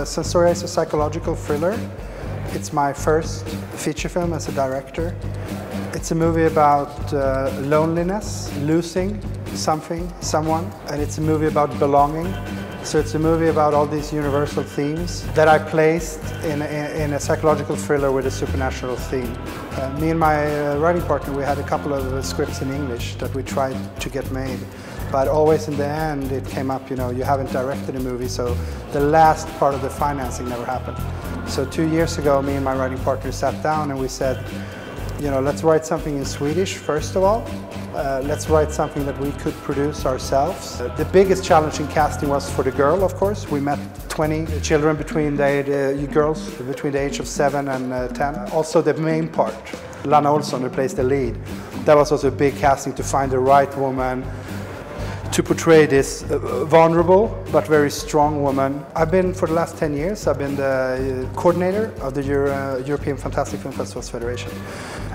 A psychological thriller. It's my first feature film as a director. It's a movie about uh, loneliness, losing something, someone, and it's a movie about belonging. So it's a movie about all these universal themes that I placed in, in, in a psychological thriller with a supernatural theme. Uh, me and my uh, writing partner, we had a couple of uh, scripts in English that we tried to get made. But always in the end, it came up, you know, you haven't directed a movie, so the last part of the financing never happened. So two years ago, me and my writing partner sat down and we said, you know, let's write something in Swedish, first of all. Uh, let's write something that we could produce ourselves. Uh, the biggest challenge in casting was for the girl, of course. We met 20 children between the uh, girls between the age of 7 and uh, 10. Also the main part, Lana Olsson, who plays the lead. That was also a big casting to find the right woman to portray this uh, vulnerable but very strong woman. I've been, for the last 10 years, I've been the uh, coordinator of the Euro uh, European Fantastic Film Festivals Federation.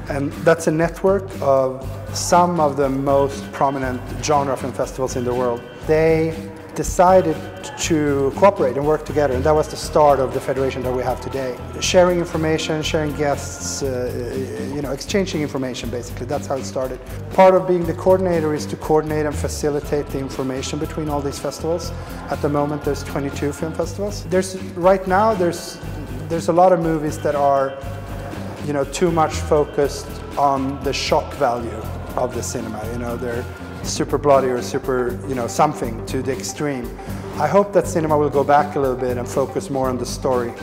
And that's a network of some of the most prominent genre film festivals in the world. They decided to cooperate and work together and that was the start of the federation that we have today. Sharing information, sharing guests, uh, you know, exchanging information basically, that's how it started. Part of being the coordinator is to coordinate and facilitate the information between all these festivals. At the moment there's 22 film festivals. There's, right now there's, there's a lot of movies that are you know, too much focused on the shock value of the cinema. You know, they're super bloody or super, you know, something to the extreme. I hope that cinema will go back a little bit and focus more on the story,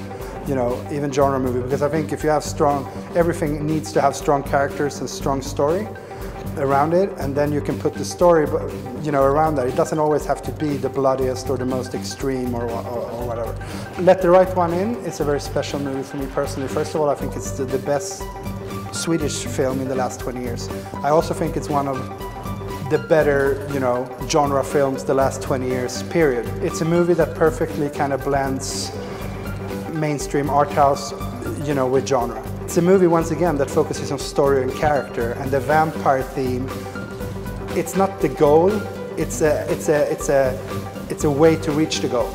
you know, even genre movie, because I think if you have strong, everything needs to have strong characters and strong story around it, and then you can put the story, you know, around that. It doesn't always have to be the bloodiest or the most extreme or, or, or whatever. Let the Right One In, it's a very special movie for me personally. First of all, I think it's the, the best Swedish film in the last 20 years. I also think it's one of the better, you know, genre films the last 20 years, period. It's a movie that perfectly kind of blends mainstream art house, you know, with genre. It's a movie, once again, that focuses on story and character, and the vampire theme, it's not the goal, it's a, it's a, it's a, it's a way to reach the goal.